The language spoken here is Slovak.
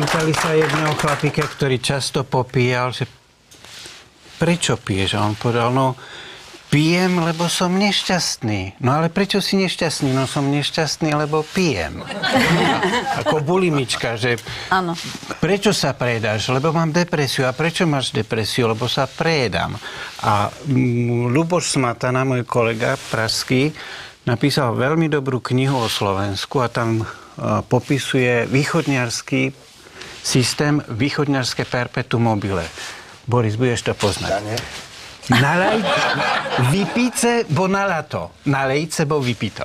Pýtali sa jedného chlapíka, ktorý často popíjal, že prečo piješ? A on povedal, no pijem, lebo som nešťastný. No ale prečo si nešťastný? No som nešťastný, lebo pijem. Ako bulimička, že Áno. prečo sa predáš? Lebo mám depresiu. A prečo máš depresiu? Lebo sa prejedám. A mm, Luboš Smatana, môj kolega pražský, napísal veľmi dobrú knihu o Slovensku a tam e, popisuje východňarský systém, východňarské perpetuum mobile. Boris, budeš to poznať. Nalaj, vypíce, bo nalato. Nalejce, bo vypito.